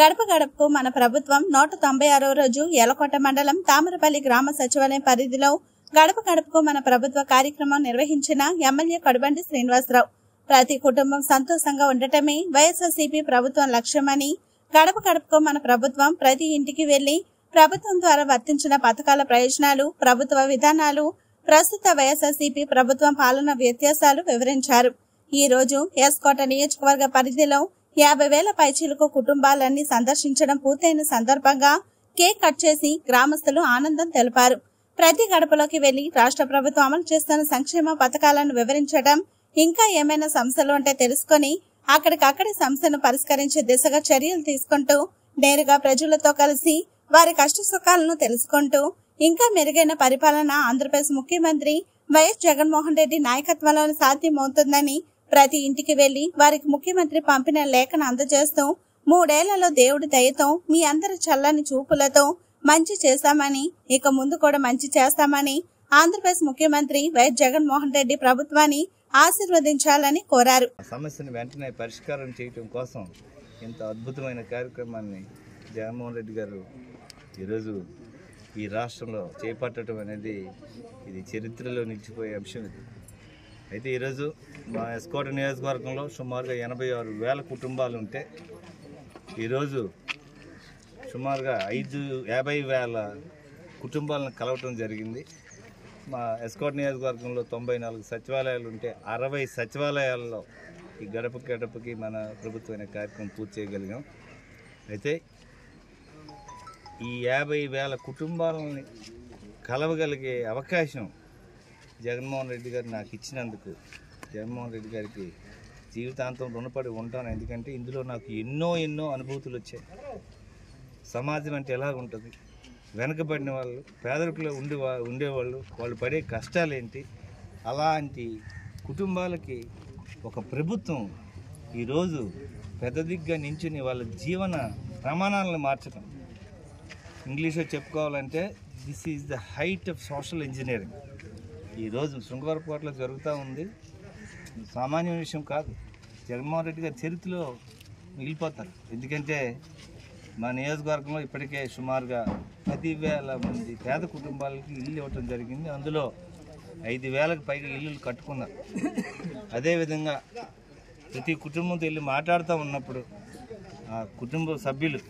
గడప గడపకు మన ప్రభుత్వం నూట తొంభై ఆరో రోజు ఎలకొట్ట మండలం తామరపల్లి గ్రామ సచివాలయం పరిధిలో గడప గడపకు మన ప్రభుత్వ కార్యక్రమం నిర్వహించిన ఎమ్మెల్యే కడుబండి శ్రీనివాసరావు. ప్రతి కుటుంబం సంతోషంగా ఉండటమే వైఎస్ఆర్సీపీ ప్రభుత్వం లక్ష్యమని గడప గడపకు మన ప్రభుత్వం ప్రతి ఇంటికి వెళ్ళి ప్రభుత్వం ద్వారా వర్తించిన పథకాల ప్రయోజనాలు ప్రభుత్వ విధానాలు ప్రస్తుత వైఎస్ఆర్సీపీ ప్రభుత్వం పాలన వ్యత్యాసాలు వివరించారు. ఈ రోజు ఎస్కోట నియోజకవర్గ పరిధిలో యాభై వేల పైచీలకు కుటుంబాలన్నీ సందర్శించడం పూర్తయిన సందర్భంగా కేక్ కట్ చేసి గ్రామస్తులు ఆనందం తెలిపారు. ప్రతి గడపలోకి వెళ్ళి రాష్ట్ర ప్రభుత్వం అమలు చేస్తున్న సంక్షేమ పథకాలను వివరించడం ఇంకా ఏమైనా సమస్యలు ఉంటే తెలుసుకొని అక్కడికక్కడే సమస్యను పరిష్కరించే దిశగా చర్యలు తీసుకుంటూ నేరుగా ప్రజలతో కలిసి వారి కష్ట సుఖాలను తెలుసుకుంటూ ఇంకా మెరుగైన పరిపాలన ఆంధ్రప్రదేశ్ ముఖ్యమంత్రి వైఎస్ జగన్మోహన్ రెడ్డి నాయకత్వంలో సాధ్యమవుతుందని ప్రతి ఇంటికి వెళ్ళి వారికి ముఖ్యమంత్రి పంపిన లేఖను అందజేస్తూ మూడేళ్ళలో దేవుడి దయతో మీ అందరి చల్లని చూపులతో మంచి చేశామని ఇక ముందు కూడా మంచి చేస్తామని ఆంధ్రప్రదేశ్ ముఖ్యమంత్రి వైఎస్ జగన్మోహన్ రెడ్డి ప్రభుత్వాన్ని ఆశీర్వదించాలని కోరారు. సమస్యను వెంటనే పరిష్కారం చేయటం కోసం ఇంత అద్భుతమైన కార్యక్రమాన్ని జగన్మోహన్ రెడ్డి గారు ఈరోజు ఈ రాష్ట్రంలో చేపట్టడం అనేది ఇది చరిత్రలో నిలిచిపోయే అంశం ఇది. అయితే ఈరోజు మా ఎస్కోట నియోజకవర్గంలో సుమారుగా ఎనభై ఆరు వేల కుటుంబాలు ఉంటే ఈరోజు సుమారుగా ఐదు యాభై వేల కుటుంబాలను కలవటం జరిగింది. మా ఎస్కోట్ నియోజకవర్గంలో తొంభై నాలుగు సచివాలయాలు ఉంటే అరవై సచివాలయాల్లో ఈ గడప గడపకి మన ప్రభుత్వమైన కార్యక్రమం పూర్తి చేయగలిగాం. అయితే ఈ యాభై వేల కుటుంబాలని కలవగలిగే అవకాశం జగన్మోహన్ రెడ్డి గారు నాకు ఇచ్చినందుకు జగన్మోహన్ రెడ్డి గారికి జీవితాంతం రుణపడి ఉంటాను. ఎందుకంటే ఇందులో నాకు ఎన్నో ఎన్నో అనుభూతులు వచ్చాయి. సమాజం అంటే ఎలా ఉంటుంది? వెనకబడిన వాళ్ళు పేదరికలో ఉండే ఉండేవాళ్ళు వాళ్ళు పడే కష్టాలు ఏంటి? అలాంటి కుటుంబాలకి ఒక ప్రభుత్వం ఈరోజు పెద్ద దిగ్గా నించుని వాళ్ళ జీవన ప్రమాణాలను మార్చడం ఇంగ్లీష్లో చెప్పుకోవాలంటే this is the height of social engineering ఈరోజు శృంగవరపోట్లో జరుగుతూ ఉంది. సామాన్య విషయం కాదు. జగన్మోహన్ రెడ్డి గారి చరిత్రలో మిగిలిపోతారు. ఎందుకంటే మా నియోజకవర్గంలో ఇప్పటికే సుమారుగా పది వేల మంది పేద కుటుంబాలకి ఇల్లు ఇవ్వటం జరిగింది. అందులో ఐదు వేలకు పైగా ఇల్లులు కట్టుకున్నారు. అదేవిధంగా ప్రతి కుటుంబంతో వెళ్ళి మాట్లాడుతూ ఉన్నప్పుడు ఆ కుటుంబ సభ్యులు